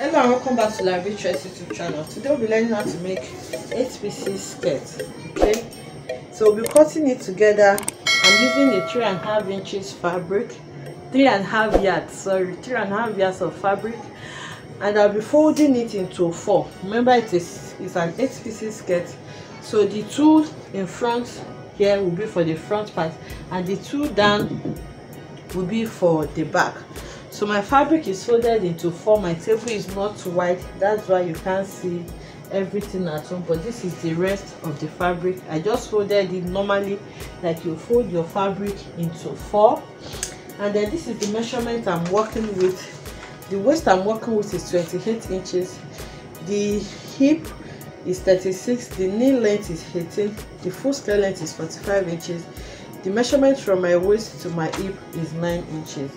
Hello and welcome back to Larry Trace YouTube channel. Today we'll be learning how to make 8 pieces skirt. Okay, so we'll be cutting it together. I'm using a three and a half inches fabric, three and a half yards, sorry, three and a half yards of fabric, and I'll be folding it into four. Remember, it is it's an 8 pieces skirt, so the two in front here will be for the front part, and the two down will be for the back so my fabric is folded into four. My table is not wide. That's why you can't see everything at home but this is the rest of the fabric. I just folded it normally like you fold your fabric into four. And then this is the measurement i'm working with. The waist i'm working with is 28 inches. The hip is 36 the knee length is 18 the full scale length is 45 inches. The measurement from my waist to my hip is 9 inches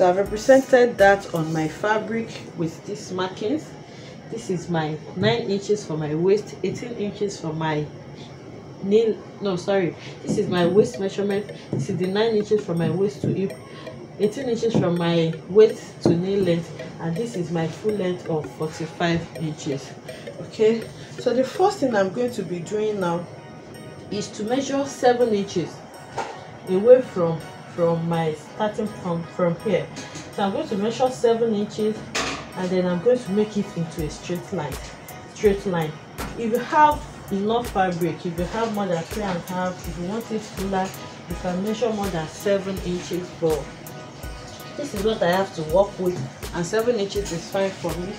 so i've represented that on my fabric with these markings. This is my 9 inches for my waist 18 inches for my knee no sorry. This is my waist measurement. This is the 9 inches from my waist to hip 18 inches from my waist to knee length and this is my full length of 45 inches. Okay? So the first thing i'm going to be doing now is to measure 7 inches away from from my starting from from here. So i'm going to measure seven inches and then i'm going to make it into a straight line. Straight line. If you have enough fabric if you have more than three and a half if you want it fuller you can measure more than seven inches but this is what i have to work with and seven inches is fine for me.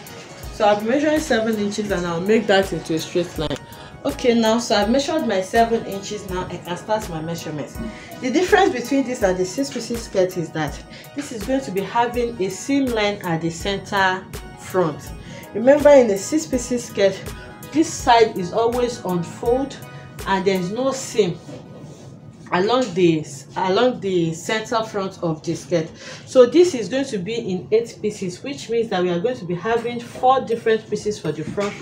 So i'll be measuring seven inches and i'll make that into a straight line okay now so i've measured my seven inches. Now i can start my measurements. The difference between this and the six pieces skirt is that this is going to be having a seam line at the center front. Remember in the six pieces skirt this side is always on fold and there's no seam along the along the center front of the skirt so this is going to be in eight pieces which means that we are going to be having four different pieces for the front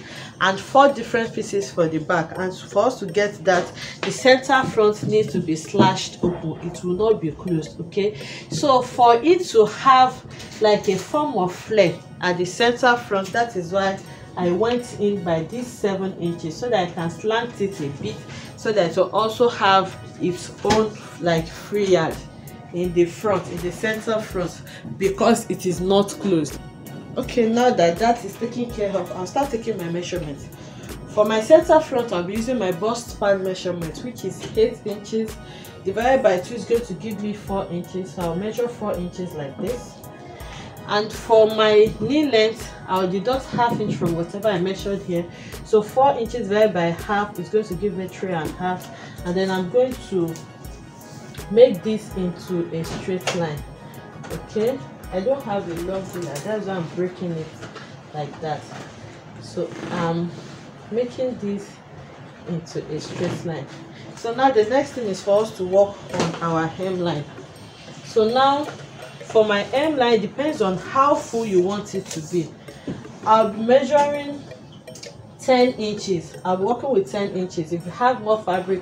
and four different pieces for the back. And for us to get that the center front needs to be slashed open. It will not be closed okay? So for it to have like a form of flare at the center front that is why I went in by this seven inches so that I can slant it a bit so that it will also have its own like free yard in the front in the center front because it is not closed. Okay now that that is taken care of i'll start taking my measurements. For my center front i'll be using my bust span measurement which is eight inches divided by two is going to give me four inches. So i'll measure four inches like this and for my knee length i'll deduct half inch from whatever i measured here. So four inches divided by half is going to give me three and a half. And then i'm going to make this into a straight line. Okay? I don't have a long ruler that's why i'm breaking it like that. So i'm making this into a straight line. So now the next thing is for us to work on our hemline. So now for my hemline depends on how full you want it to be. I'll be measuring 10 inches. I'll be working with 10 inches. If you have more fabric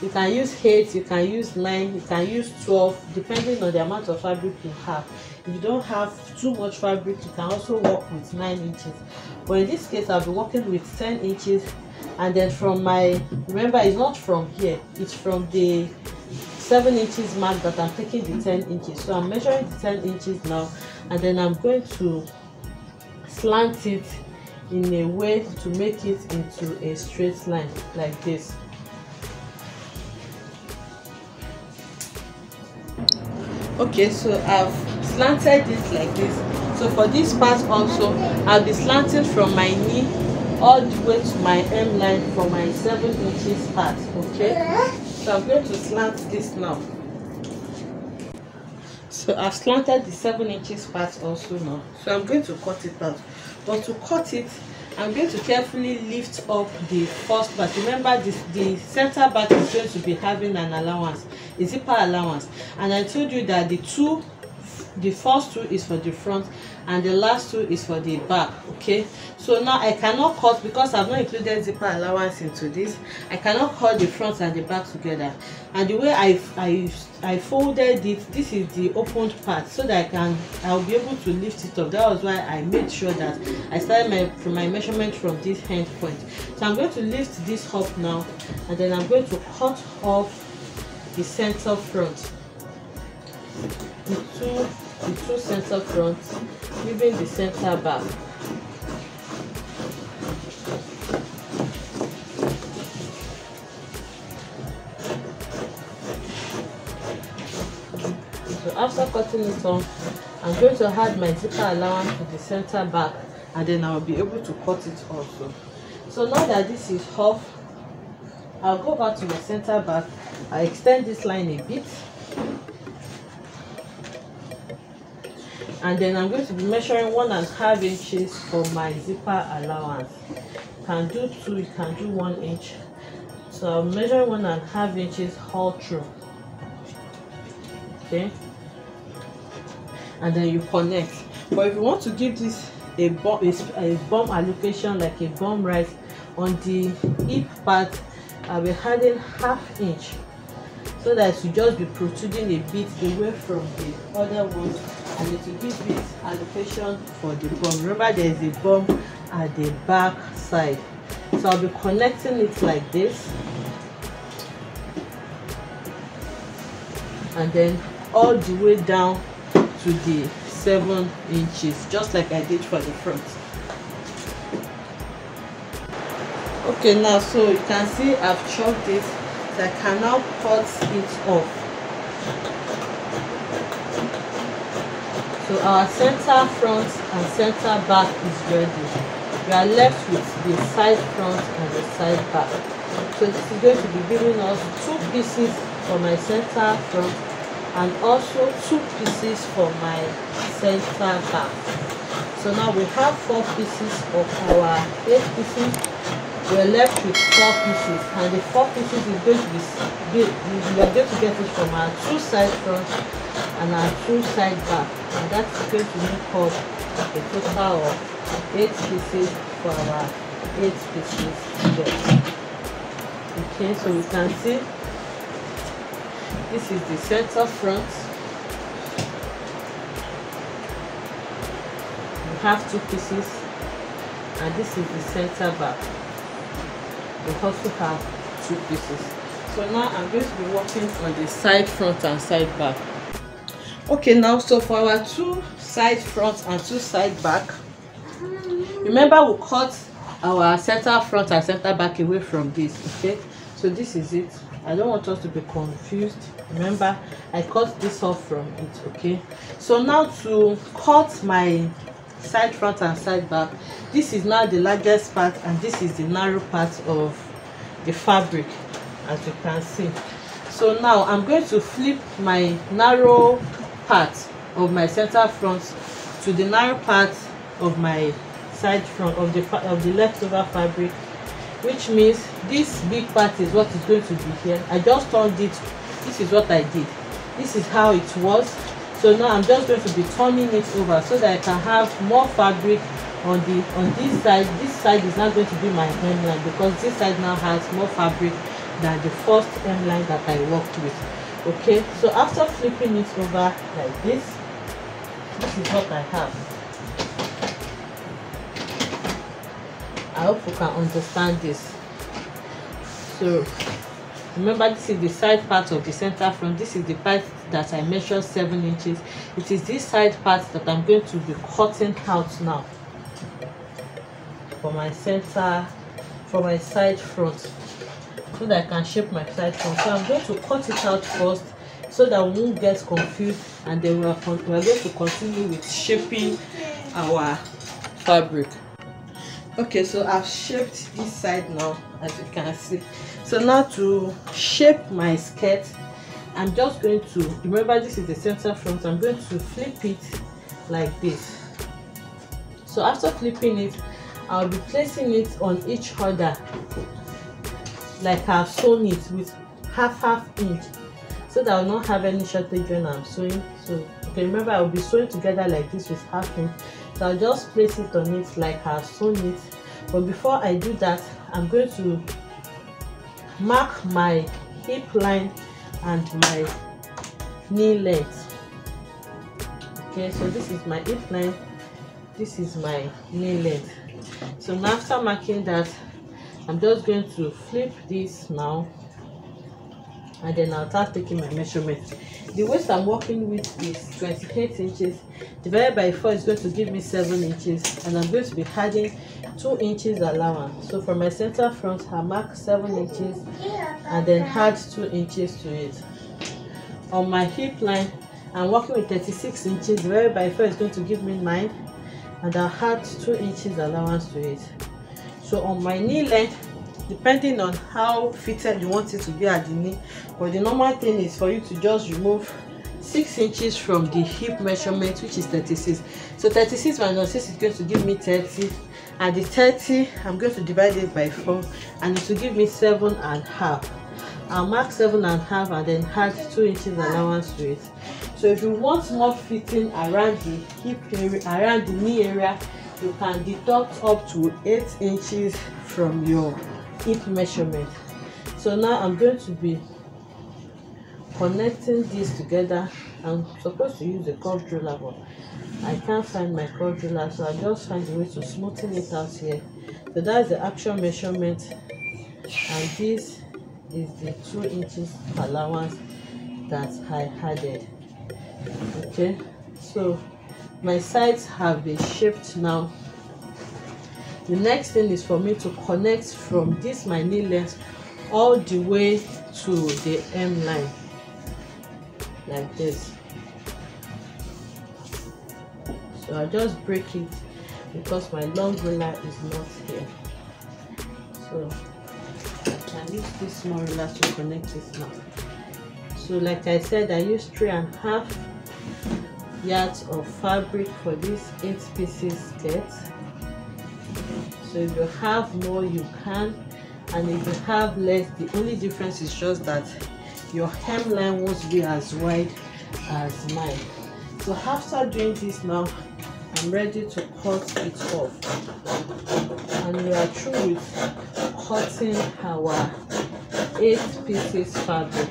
you can use 8 you can use 9 you can use 12 depending on the amount of fabric you have. If you don't have too much fabric you can also work with 9 inches. But in this case i'll be working with 10 inches. And then from my remember it's not from here. It's from the 7 inches mark that i'm taking the 10 inches. So i'm measuring the 10 inches now and then i'm going to slant it in a way to make it into a straight line like this. Okay so i've slanted it like this. So for this part also i'll be slanting from my knee all the way to my hemline for my seven inches part okay so i'm going to slant this now. So i've slanted the seven inches part also now. So i'm going to cut it out. But to cut it i'm going to carefully lift up the first part. Remember this the center back is going to be having an allowance. A zipper allowance? And i told you that the two the first two is for the front and the last two is for the back okay? So now i cannot cut because i've not included zipper allowance into this i cannot cut the front and the back together. And the way i i i folded it this is the opened part so that i can i'll be able to lift it up. That was why i made sure that i started my from my measurement from this end point. So i'm going to lift this up now and then i'm going to cut off the center front two the two center front leaving the center back. So after cutting it off i'm going to add my zipper allowance to the center back and then i'll be able to cut it also. So now that this is off i'll go back to my center back. I extend this line a bit and then i'm going to be measuring one and a half inches for my zipper allowance. You can do two you can do one inch. So i'm measuring one and a half inches all through. Okay? And then you connect. But if you want to give this a bump a, a bump allocation like a bump right on the hip part i'll be adding half inch so that you just be protruding a bit away from the other one and it will give it allocation for the bump remember there is a bump at the back side. So i'll be connecting it like this. And then all the way down to the seven inches just like i did for the front. Okay now so you can see i've chopped this so i can now cut it off. So our center front and center back is ready. We are left with the side front and the side back. So this is going to be giving us two pieces for my center front and also two pieces for my center back. So now we have four pieces of our eight pieces we're left with four pieces and the four pieces is going to be we are going to get it from our two side front and our two side back. And that's going to make up a total of eight pieces for our eight pieces set okay so you can see this is the center front we have two pieces and this is the center back we also have two pieces. So now i'm going to be working on the side front and side back. Okay now so for our two side front and two side back remember we cut our center front and center back away from this okay? So this is it. I don't want us to be confused. Remember i cut this off from it okay? So now to cut my side front and side back. This is now the largest part and this is the narrow part of the fabric as you can see. So now i'm going to flip my narrow part of my center front to the narrow part of my side front of the of the leftover fabric which means this big part is what is going to be here. I just turned it. This is what i did. This is how it was so now i'm just going to be turning it over so that i can have more fabric on the on this side. This side is not going to be my hemline because this side now has more fabric than the first hemline that i worked with. Okay so after flipping it over like this this is what i have. I hope you can understand this. So remember this is the side part of the center front. This is the part that i measured seven inches. It is this side part that i'm going to be cutting out now. For my center for my side front so that i can shape my side front. So i'm going to cut it out first so that we won't get confused and then we are, we are going to continue with shaping our fabric. Okay so i've shaped this side now as you can see. So now to shape my skirt i'm just going to remember this is the center front i'm going to flip it like this. So after flipping it i'll be placing it on each other like i've sewn it with half half inch so that i'll not have any shortage when i'm sewing. So okay remember i'll be sewing together like this with half inch. So i'll just place it on it like i've sewn it. But before i do that i'm going to mark my hip line and my knee length. Okay so this is my hip line this is my knee length. So now after marking that i'm just going to flip this now and then i'll start taking my measurement. The waist i'm working with is 28 inches divided by 4 is going to give me 7 inches and i'm going to be adding 2 inches allowance. So for my center front i mark 7 inches and then add 2 inches to it. On my hip line i'm working with 36 inches divided by 4 is going to give me 9 and i'll add 2 inches allowance to it. So on my knee length depending on how fitted you want it to be at the knee but the normal thing is for you to just remove six inches from the hip measurement which is 36 so 36 minus 6 is going to give me 30 and the 30 i'm going to divide it by 4 and it will give me seven and half. I'll mark seven and half and then add two inches allowance to it so if you want more fitting around the hip area around the knee area you can deduct up to eight inches from your hip measurement. So now i'm going to be connecting these together. I'm supposed to use a curved ruler but i can't find my curved ruler so i just find a way to smoothen it out here. So that's the actual measurement. And this is the two inches allowance that i added. Okay so my sides have been shaped now. The next thing is for me to connect from this my knee length all the way to the hem line like this. So i just break it because my long ruler is not here. So i can use this small ruler to connect it now. So like i said i use three and a half yards of fabric for this eight pieces skirt so if you have more you can. And if you have less the only difference is just that your hemline won't be as wide as mine. So after doing this now i'm ready to cut it off. And we are through with cutting our eight pieces fabric.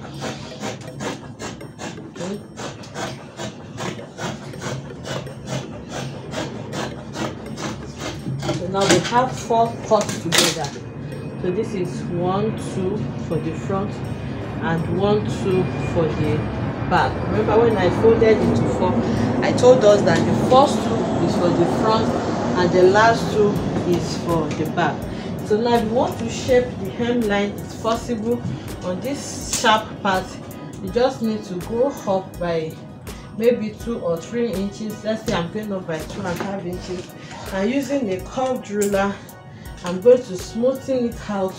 So now we have four cuts together. So this is one two for the front and one two for the back. Remember when i folded into four i told us that the first two is for the front and the last two is for the back. So now if you want to shape the hemline it's possible on this sharp part. You just need to go up by maybe two or three inches. Let's say i'm going up by two and a half inches. And using a curved ruler i'm going to smoothen it out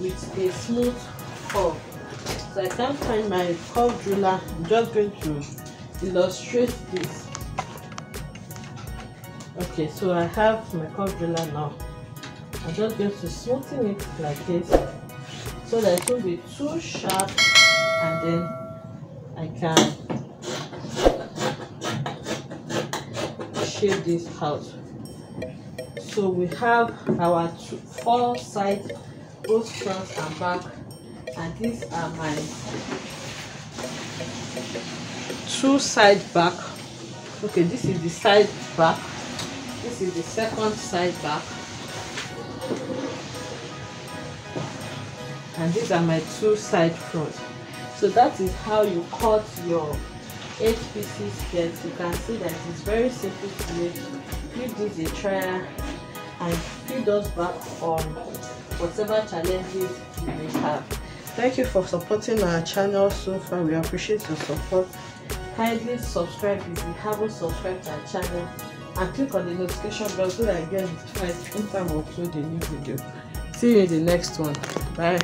with a smooth curve i can't find my curved ruler. I'm just going to illustrate this. Okay so i have my curved ruler now. I'm just going to smoothen it like this so that it won't be too sharp and then i can shape this out. So we have our two, four sides both front and back and these are my two side back. Okay this is the side back. This is the second side back. And these are my two side front. So that is how you cut your eight pieces skirt you can see that it's very simple to make. Give this a try and feed us back on whatever challenges you may have thank you for supporting our channel so far. We appreciate your support. Kindly subscribe if you haven't subscribed to our channel and click on the notification bell so that you get notified anytime we upload a new video. See you in the next one. Bye